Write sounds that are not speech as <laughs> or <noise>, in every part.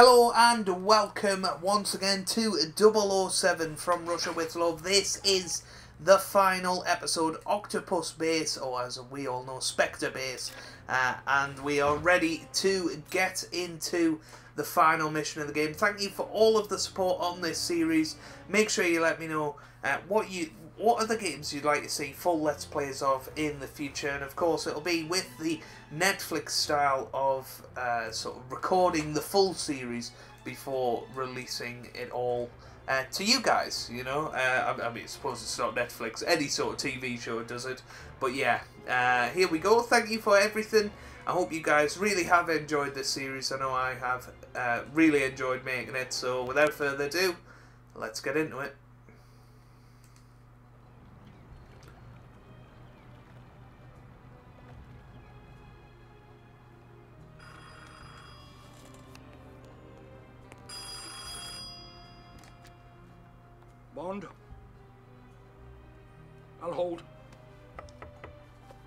Hello and welcome once again to 007 from Russia with Love. This is the final episode, Octopus Base, or as we all know, Spectre Base. Uh, and we are ready to get into the final mission of the game. Thank you for all of the support on this series. Make sure you let me know uh, what you what the games you'd like to see full Let's Plays of in the future. And of course, it'll be with the Netflix style of uh, sort of recording the full series before releasing it all uh, to you guys. You know, uh, I, I, mean, I suppose it's not Netflix, any sort of TV show does it. But yeah, uh, here we go. Thank you for everything. I hope you guys really have enjoyed this series. I know I have uh, really enjoyed making it. So without further ado, let's get into it. Bond? I'll hold.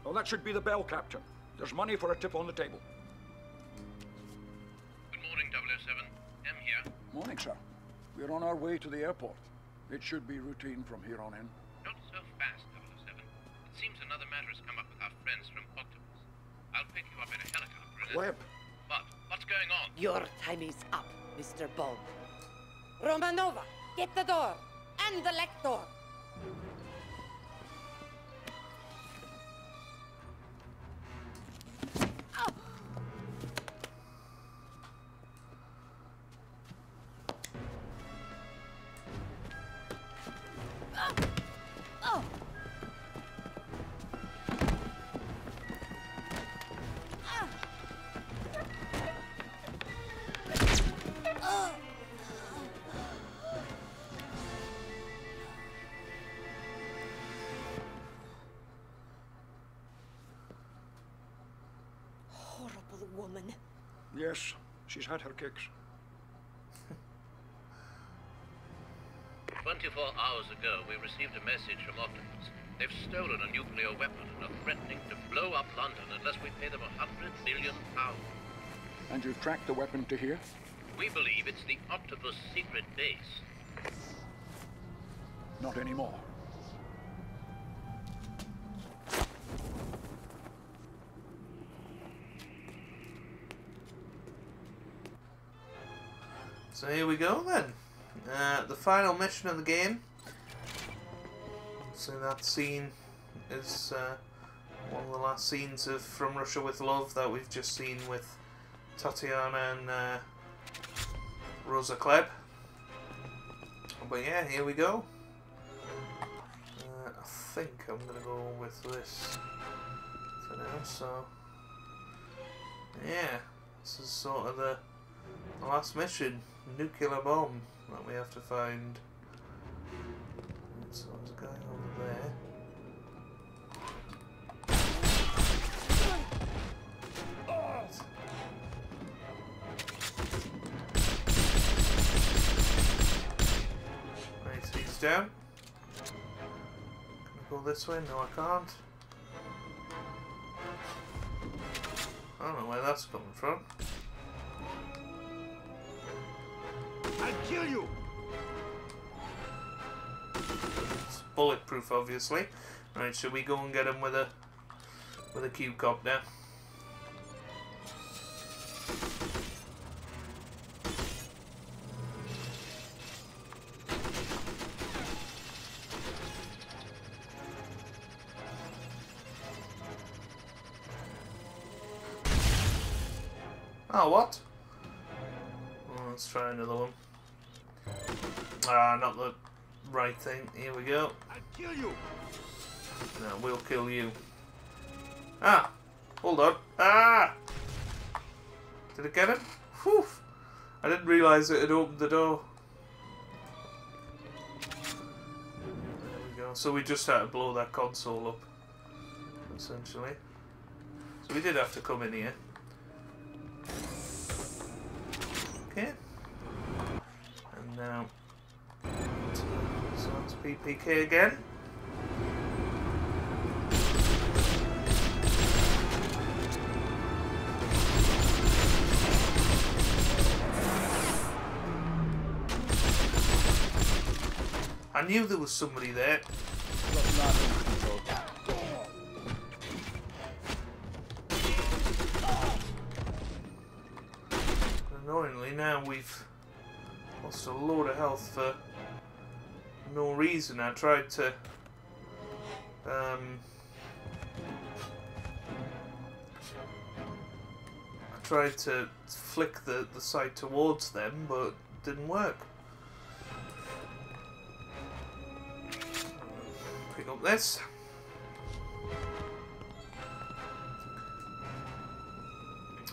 Oh, that should be the bell, Captain. There's money for a tip on the table. Good morning, 007. M here. Morning, sir. We're on our way to the airport. It should be routine from here on in. Not so fast, 007. It seems another matter has come up with our friends from Octopus. I'll pick you up in a helicopter. Klebb. But, What's going on? Your time is up, Mr. Bond. Romanova, get the door and the Lektor. Yes, she's had her kicks. 24 hours ago, we received a message from Octopus. They've stolen a nuclear weapon and are threatening to blow up London unless we pay them a hundred million pounds. And you've tracked the weapon to here? We believe it's the Octopus secret base. Not anymore. So here we go then. Uh, the final mission of the game. So that scene is uh, one of the last scenes of From Russia with Love that we've just seen with Tatiana and uh, Rosa Klebb. But yeah, here we go. Uh, I think I'm going to go with this for now, so yeah, this is sort of the last mission nuclear bomb that we have to find. So there's a guy over there. Right, he's down. Can I go this way? No, I can't. I don't know where that's coming from. I'll kill you! It's bulletproof, obviously. Right, should we go and get him with a with a Q-Copter now? It had opened the door. There we go. So we just had to blow that console up. Essentially. So we did have to come in here. Okay. And now so it's PPK again. I knew there was somebody there. Annoyingly, now we've lost a load of health for no reason. I tried to um, I tried to flick the, the side towards them, but didn't work. Pick up this.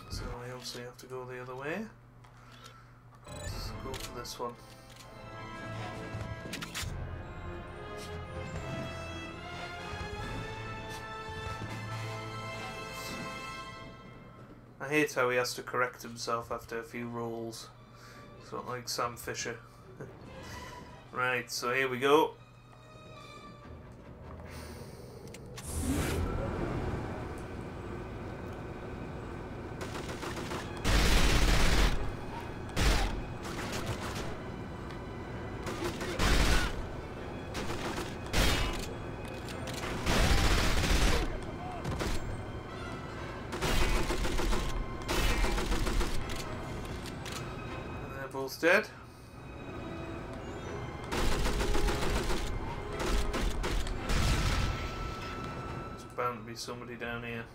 So I obviously have to go the other way. Let's go for this one. I hate how he has to correct himself after a few rolls. It's not like Sam Fisher. <laughs> right, so here we go. Dead. There's bound to be somebody down here.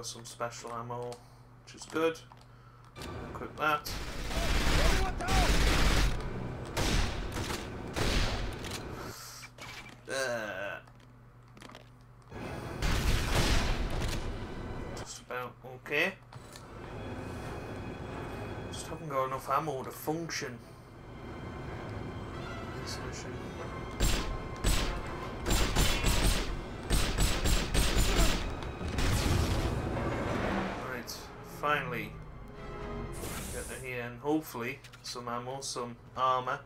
Got some special ammo, which is good. Equip that. Uh, just about okay. Just haven't got enough ammo to function. Finally get to here and hopefully some ammo, some armor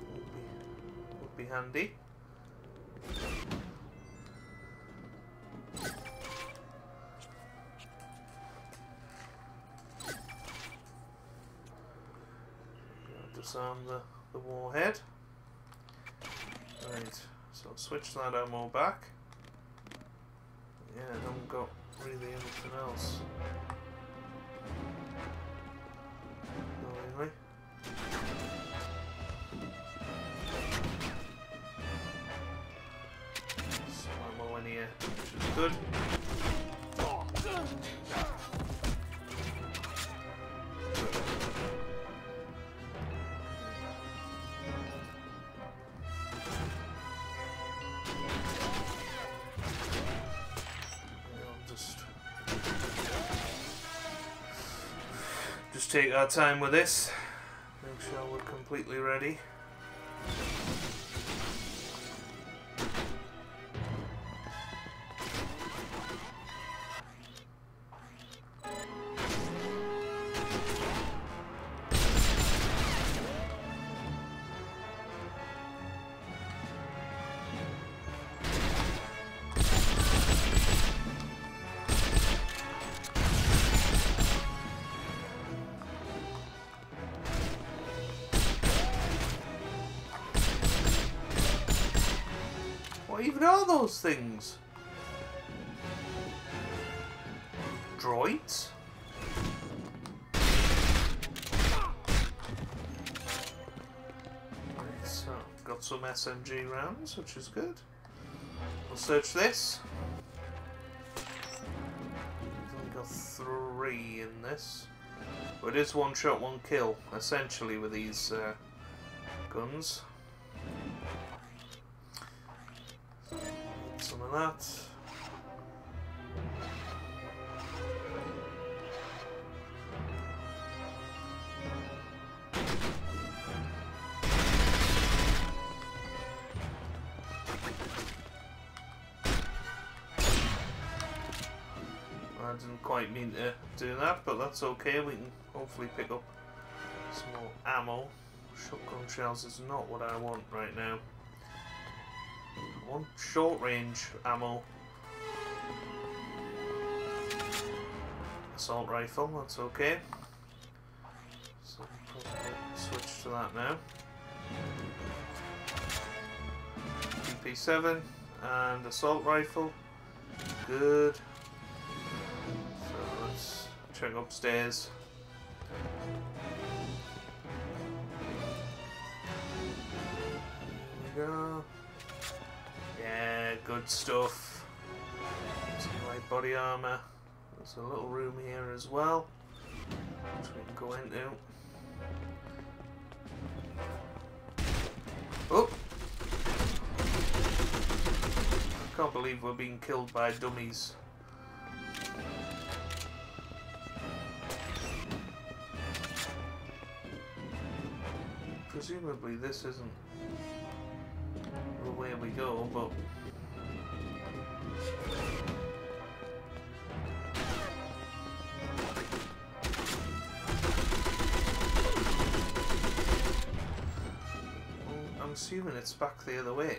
would be, would be handy. Disarm the, the warhead. Right, so switch that ammo back. Yeah, I haven't got really anything else. Here, which is good. Just just take our time with this. Make sure we're completely ready. Are those things? Droids? So, got some SMG rounds, which is good. We'll search this. Only got three in this. But it is one shot, one kill, essentially, with these uh, guns. That. I didn't quite mean to do that, but that's okay. We can hopefully pick up Some more ammo. Shotgun shells is not what I want right now. Want short range ammo. Assault rifle, that's okay. So switch to that now. DP7 and assault rifle. Good. So let's check upstairs. We go. Good stuff. Light body armor. There's a little room here as well, which we can go into. Oh! I can't believe we're being killed by dummies. Presumably this isn't the way we go, but... I'm assuming it's back the other way.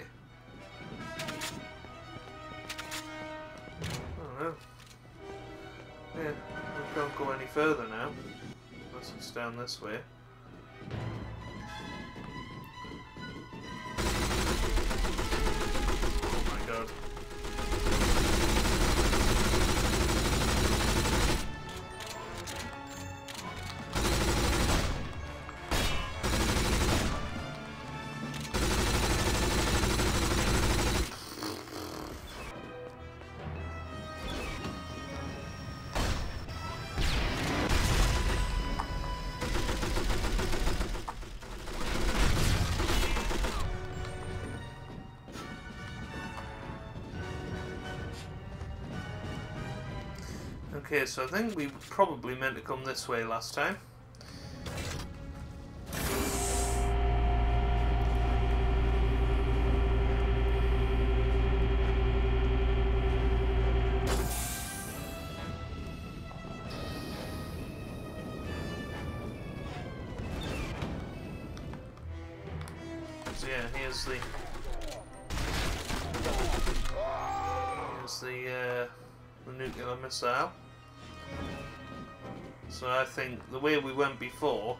I don't know. Yeah, we can't go any further now. Unless it's down this way. Oh my god. Okay, so I think we probably meant to come this way last time. So yeah, here's the here's the uh, the nuclear missile. So I think the way we went before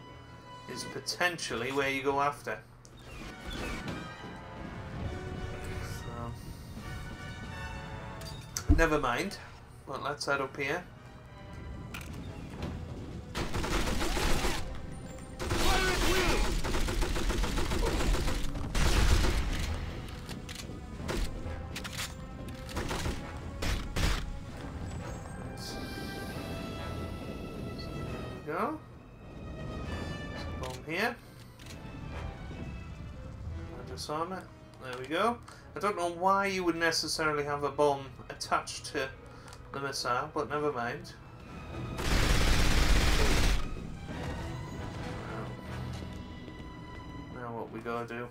is potentially where you go after. So, never mind. Well, let's head up here. Why you would necessarily have a bomb attached to the missile, but never mind. Now, what we gotta do?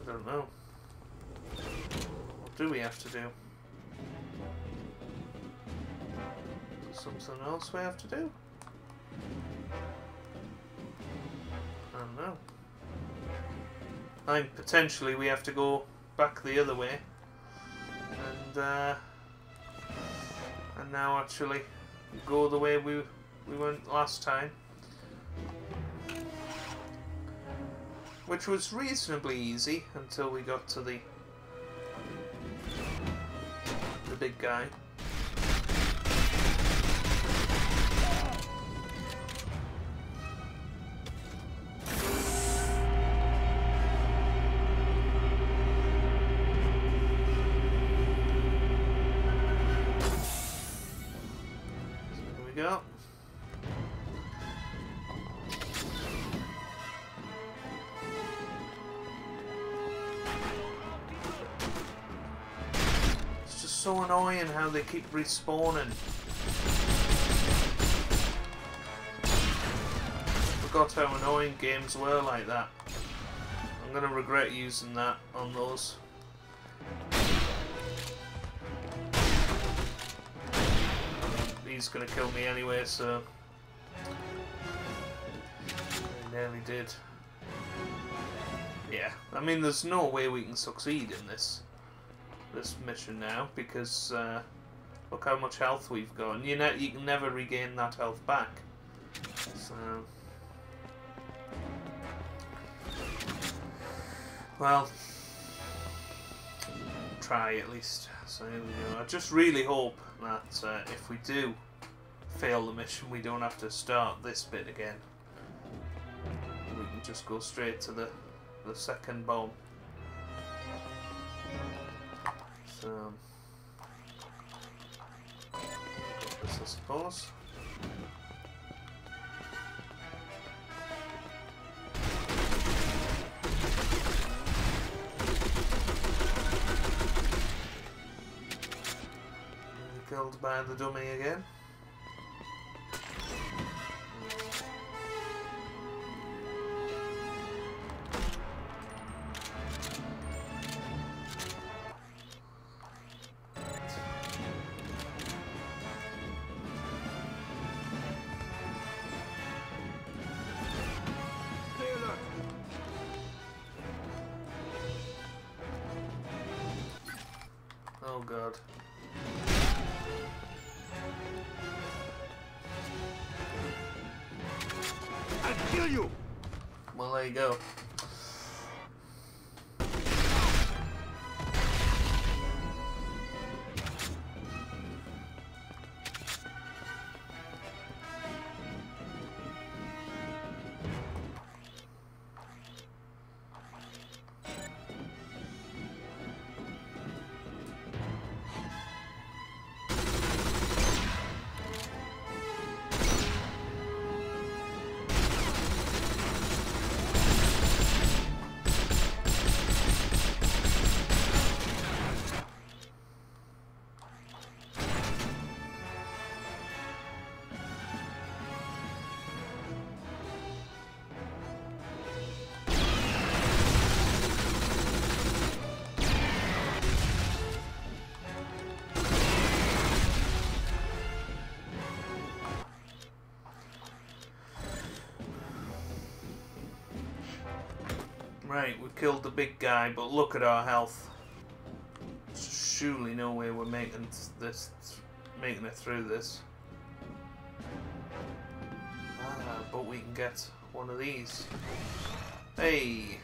I don't know. What do we have to do? Something else we have to do? I don't know. I think potentially we have to go back the other way. And uh, and now actually go the way we we went last time. Which was reasonably easy until we got to the the big guy. So annoying how they keep respawning. Forgot how annoying games were like that. I'm gonna regret using that on those. He's gonna kill me anyway, so nearly did. Yeah, I mean, there's no way we can succeed in this this mission now because uh, look how much health we've got, and you know you can never regain that health back. So, well, try at least. So I just really hope that uh, if we do fail the mission, we don't have to start this bit again. We can just go straight to the the second bomb. So, this I suppose. Killed by the dummy again. God. I'll kill you. Well, there you go. Right, we killed the big guy, but look at our health. Surely no way we're making this, making it through this. Ah, but we can get one of these. Hey.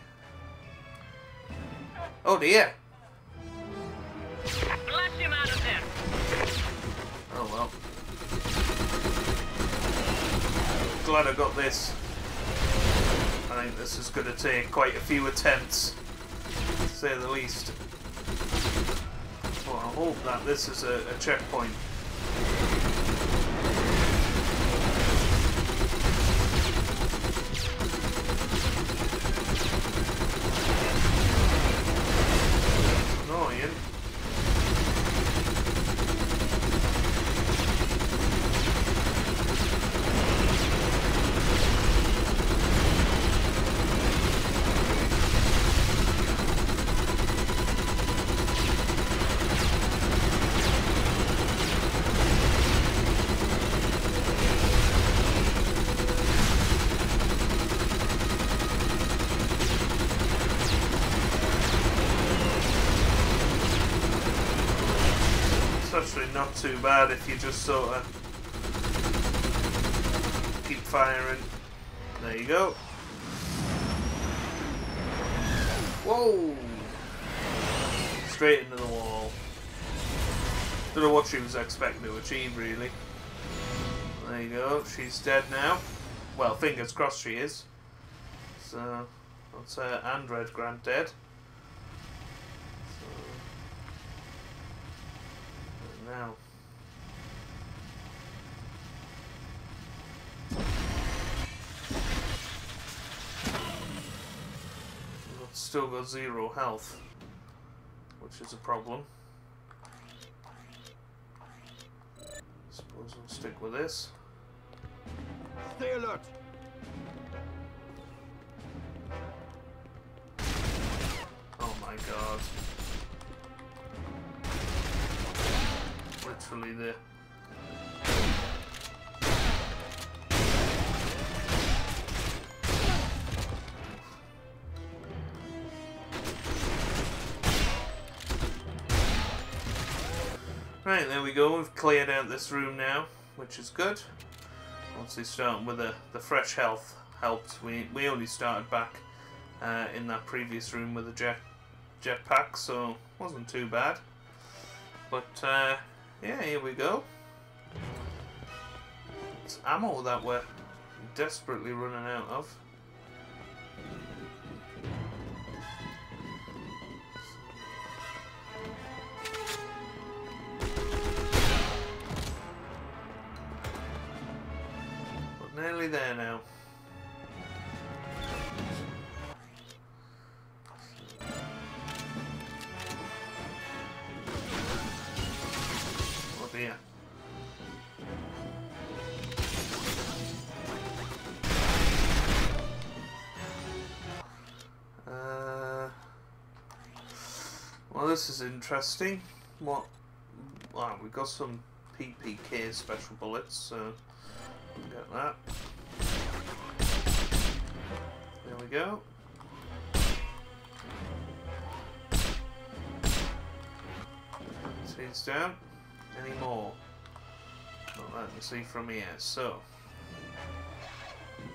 Oh dear. Blast him out of there! Oh well. Glad I got this. I think this is going to take quite a few attempts, to say the least. Well, I hope that this is a, a checkpoint. Annoying. It's actually not too bad if you just sort of keep firing. There you go. Whoa! Straight into the wall. Don't know what she was expecting to achieve, really. There you go. She's dead now. Well, fingers crossed she is. So, that's her and Red Grant dead. So, now. We've still got zero health, which is a problem. Suppose we'll stick with this. Stay alert. Oh my god. Literally the Right, there we go. We've cleared out this room now, which is good. Obviously, starting with the, the fresh health helped. We we only started back uh, in that previous room with the jet jetpack, so wasn't too bad. But uh, yeah, here we go. It's ammo that we're desperately running out of. There now. Oh dear. Uh, well, this is interesting. What? Wow, we've got some PPK special bullets, so get that. We go. Speeds down. Any more? Not letting me see from here. So,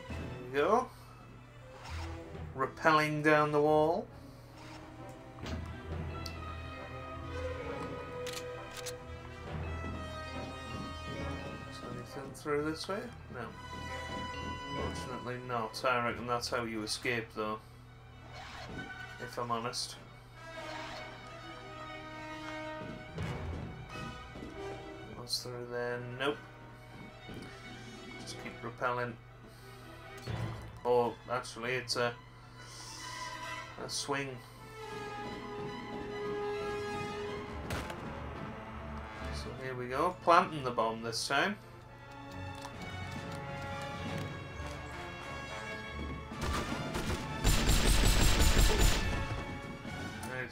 there we go. Rappelling down the wall. Through this way? No. Fortunately not. I reckon that's how you escape though. If I'm honest. What's through there? Nope. Just keep repelling. Or actually it's a a swing. So here we go, planting the bomb this time.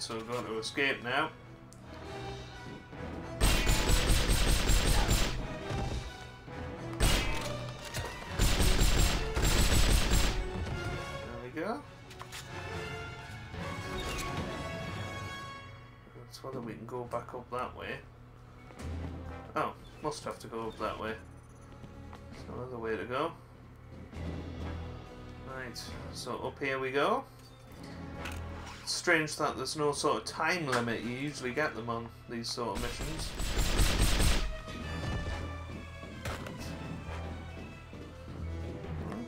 So we've got to escape now. There we go. That's whether we can go back up that way. Oh, must have to go up that way. There's no other way to go. Right, so up here we go. Strange that there's no sort of time limit. You usually get them on these sort of missions.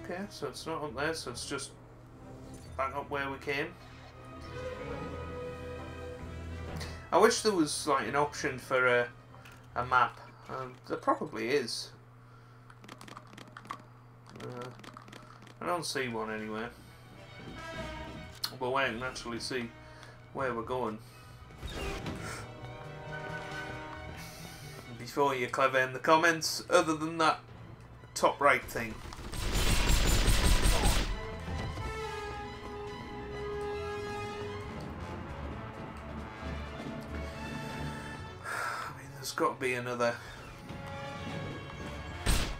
Okay, so it's not up there, so it's just back up where we came. I wish there was like an option for a, a map. Um, there probably is. Uh, I don't see one anywhere. But wait and actually see where we're going. Before you're clever in the comments, other than that top right thing. I mean, there's got to be another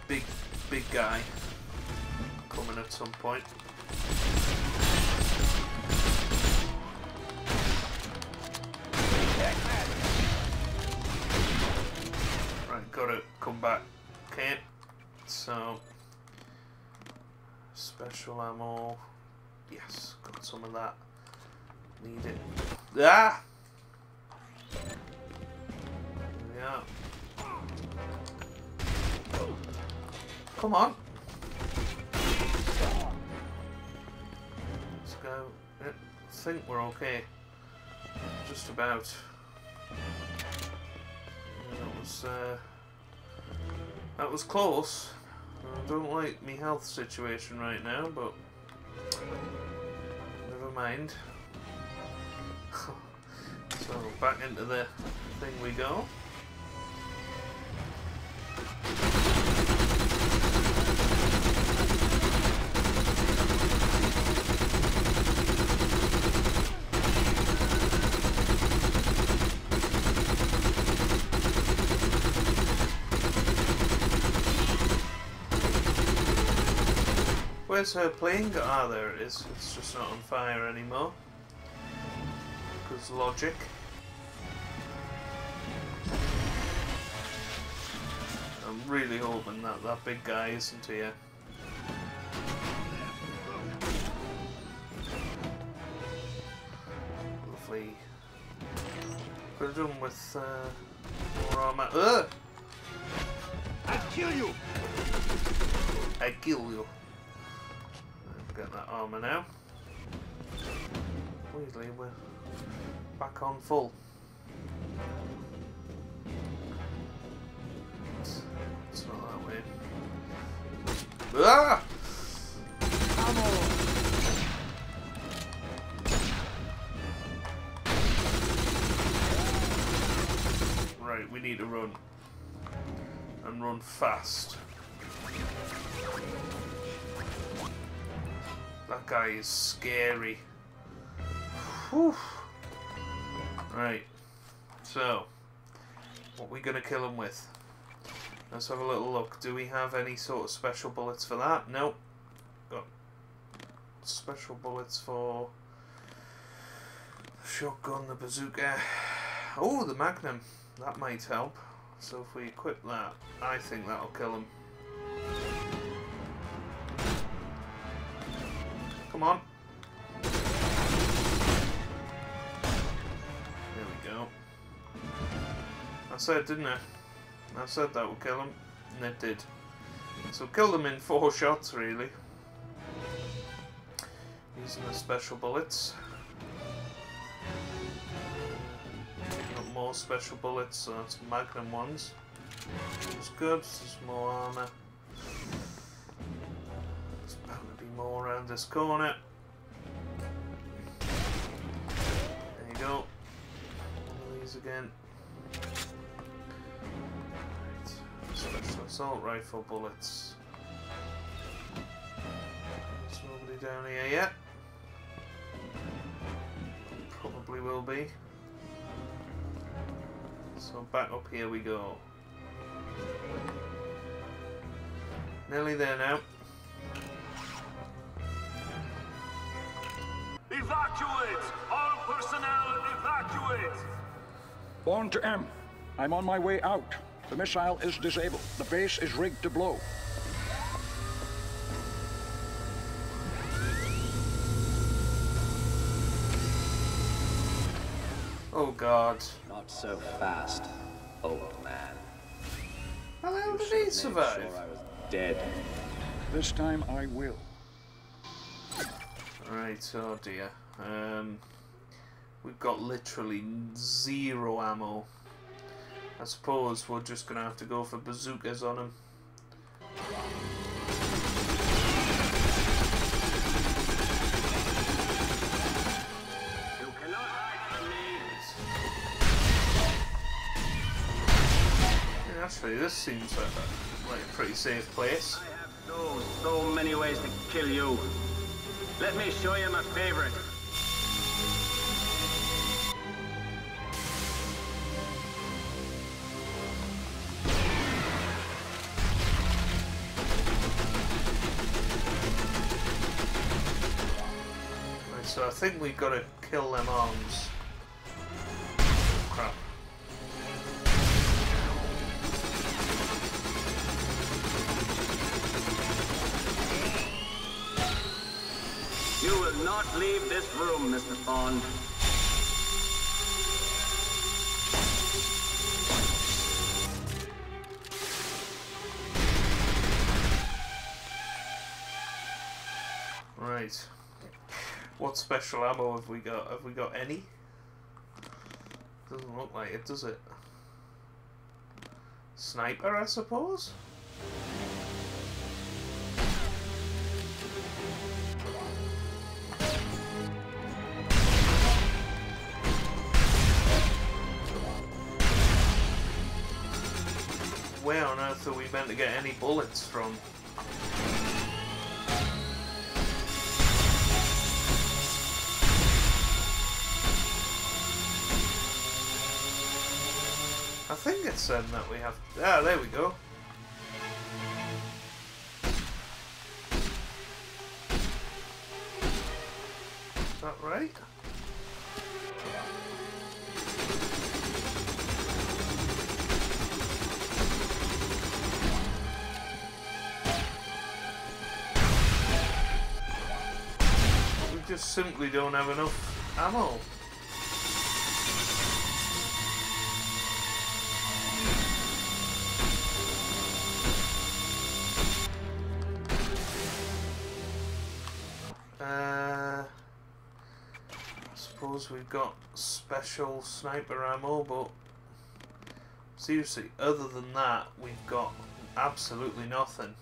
big, big guy coming at some point. Back. Okay, so special ammo. Yes, got some of that. Need it. Ah! Yeah. Come on. Let's go. I think we're okay. Just about. That was uh, that was close. Don't like my health situation right now, but never mind. <laughs> so back into the thing we go. Where's her plane? go- Ah, there it is. It's just not on fire anymore. Because logic. I'm really hoping that that big guy isn't here. Lovely. Could have done with uh, more armor. Ugh! I'll kill you! I kill you. Get that armor now. Weirdly, we're back on full. It's, not that way. Ah! Right, we need to run. And run fast. That guy is scary. Whew. Right. So, what we gonna kill him with? Let's have a little look. Do we have any sort of special bullets for that? Nope. Got special bullets for the shotgun, the bazooka. Oh, the magnum. That might help. So if we equip that, I think that'll kill him. Come on. There we go. I said, didn't I? I said that would kill him, and it did. So kill them in four <laughs> shots, really. Using the special bullets. Got more special bullets, so that's magnum ones. It's good, there's more armour. More around this corner. There you go. One of these again. Right. Special assault rifle bullets. There's nobody down here yet. Probably will be. So back up here we go. Nearly there now. Evacuate! All personnel evacuate! Bond to M. I'm on my way out. The missile is disabled. The base is rigged to blow. Oh god. Not so fast, old man. How the hell You did he survive? Sure I was dead. This time I will. Right, oh dear. Um, we've got literally zero ammo. I suppose we're just gonna have to go for bazookas on him. You cannot hide from me! Yeah, actually, this seems like a, like a pretty safe place. I have so, so many ways to kill you. Let me show you my favorite. So I think we've got to kill them arms. Leave this room, Mr. Bond. Right. What special ammo have we got? Have we got any? Doesn't look like it, does it? Sniper, I suppose? Where on earth are we meant to get any bullets from? I think it's said that we have. Ah, there we go. Is that right? Simply don't have enough ammo. Uh, I suppose we've got special sniper ammo, but seriously, other than that, we've got absolutely nothing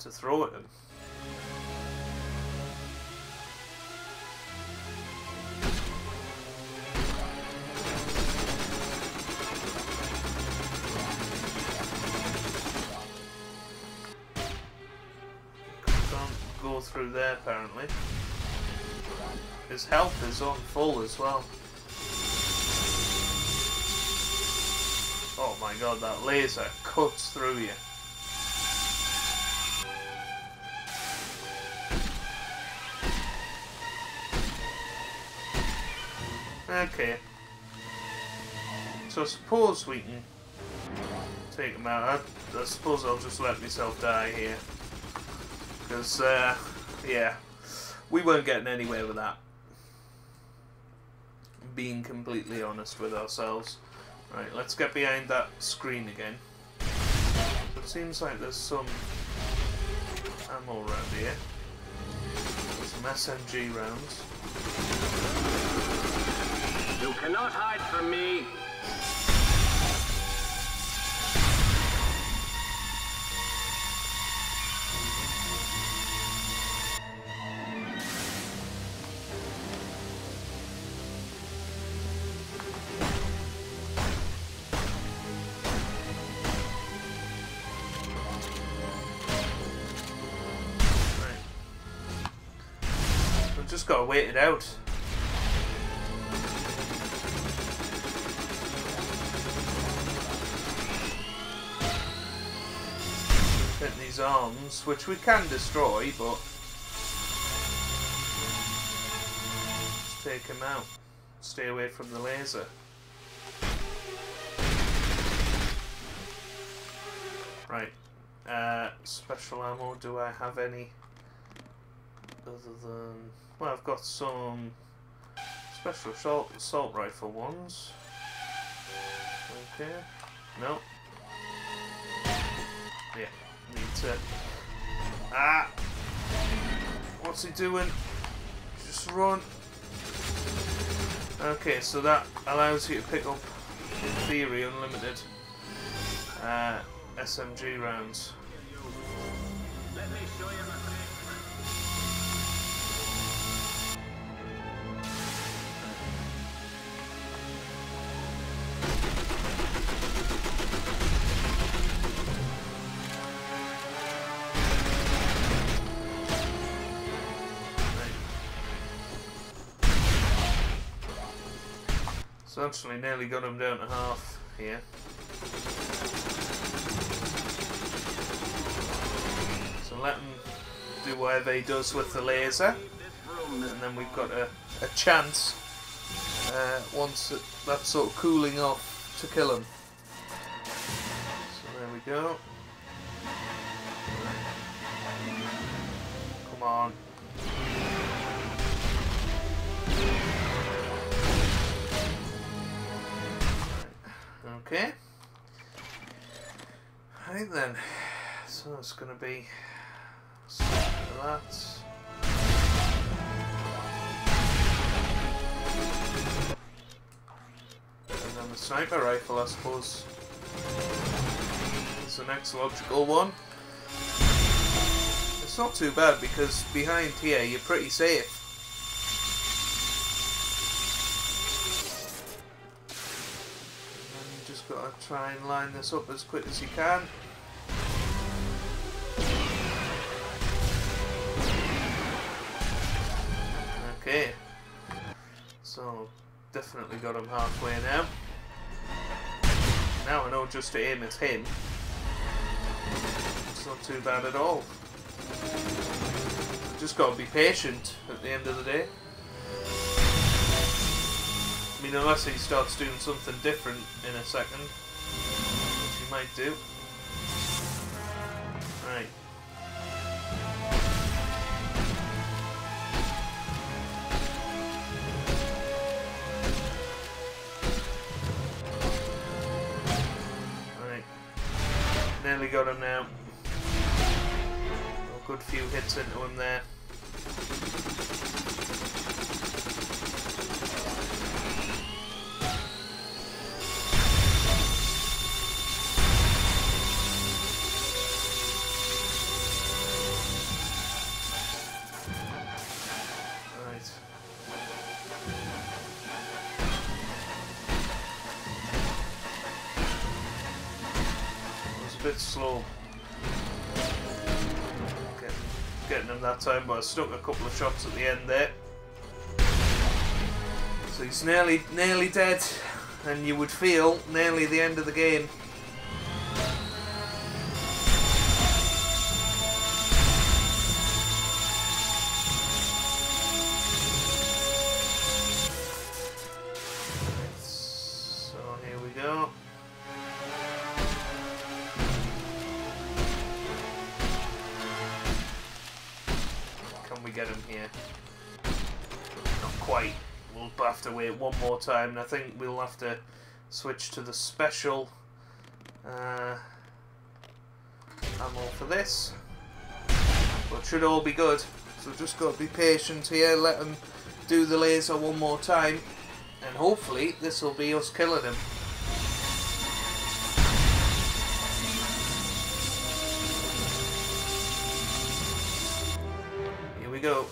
to throw at him. Can't go through there apparently. His health is on full as well. Oh my god, that laser cuts through you. Okay. So I suppose we can take him out. I, I suppose I'll just let myself die here. Because, uh, yeah, we weren't getting anywhere with that. Being completely honest with ourselves. Right, let's get behind that screen again. It seems like there's some ammo around here. Some SMG rounds. You cannot hide from me. Just got to wait it out. Hit these arms, which we can destroy, but just take him out. Stay away from the laser. Right. Uh, special ammo. Do I have any other than? Well, I've got some special assault, assault rifle ones. Okay. No. Yeah. Need to. Ah. What's he doing? Just run. Okay, so that allows you to pick up, in theory, unlimited uh, SMG rounds. So actually nearly got him down to half here. So let him do whatever he does with the laser. And then we've got a, a chance uh, once that's sort of cooling off to kill him. So there we go. Come on. Okay. Right then. So it's going to be that. And then the sniper rifle, I suppose, is the next logical one. It's not too bad because behind here you're pretty safe. Try and line this up as quick as you can. Okay. So, definitely got him halfway now. Now I know just to aim at him. It's not too bad at all. Just gotta be patient at the end of the day. I mean, unless he starts doing something different in a second, might do. Alright. Nearly got him now. A good few hits into him there. Getting, him that time, but I stuck a couple of shots at the end there. So he's nearly, nearly dead, and you would feel nearly the end of the game. More time, and I think we'll have to switch to the special uh, ammo for this. But should all be good. So just got to be patient here, let them do the laser one more time, and hopefully this will be us killing him. Here we go.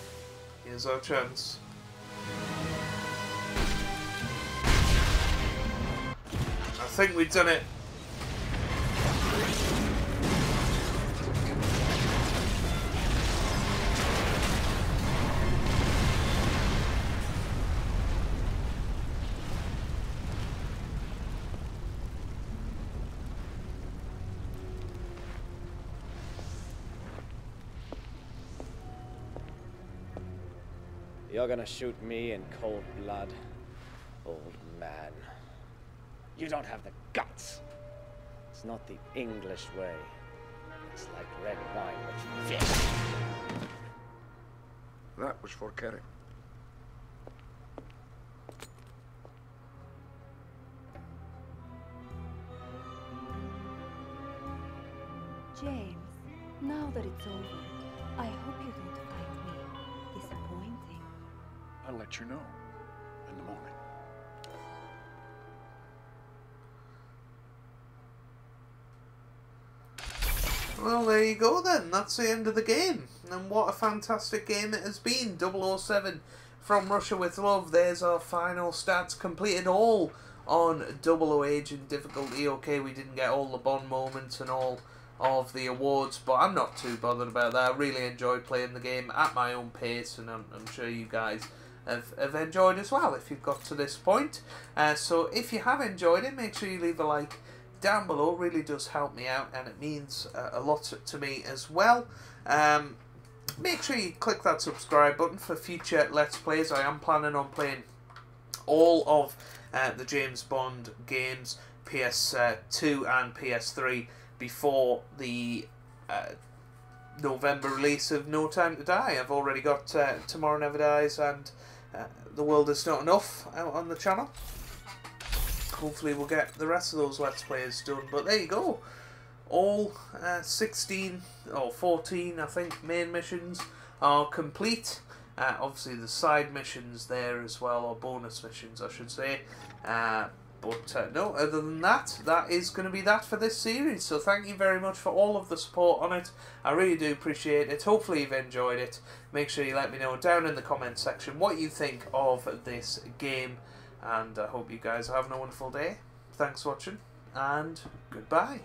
Here's our chance. Think we've done it. You're gonna shoot me in cold blood. You don't have the guts. It's not the English way. It's like red wine with fish. That was for Kerim. James, now that it's over, I hope you don't find me disappointing. I'll let you know Well, there you go then. That's the end of the game. And what a fantastic game it has been. 007 from Russia with Love. There's our final stats completed all on 00 Agent difficulty. Okay, we didn't get all the Bond moments and all of the awards, but I'm not too bothered about that. I really enjoyed playing the game at my own pace, and I'm, I'm sure you guys have, have enjoyed as well if you've got to this point. Uh, so if you have enjoyed it, make sure you leave a like down below. Really does help me out, and it means uh, a lot to, me as well. Um, make sure you click that subscribe button for future Let's Plays. I am planning on playing all of uh, the James Bond games, PS2 and PS3, before the uh, November release of No Time to Die. I've already got uh, Tomorrow Never Dies and uh, The World Is Not Enough out on the channel. Hopefully we'll get the rest of those Let's Plays done. But there you go. All uh, 16 or 14, I think, main missions are complete. Uh, obviously, the side missions there as well, or bonus missions, I should say. Uh, but uh, no, other than that, that is going to be that for this series. So thank you very much for all of the support on it. I really do appreciate it. Hopefully you've enjoyed it. Make sure you let me know down in the comment section what you think of this game. And I hope you guys are having a wonderful day. Thanks for watching, and goodbye.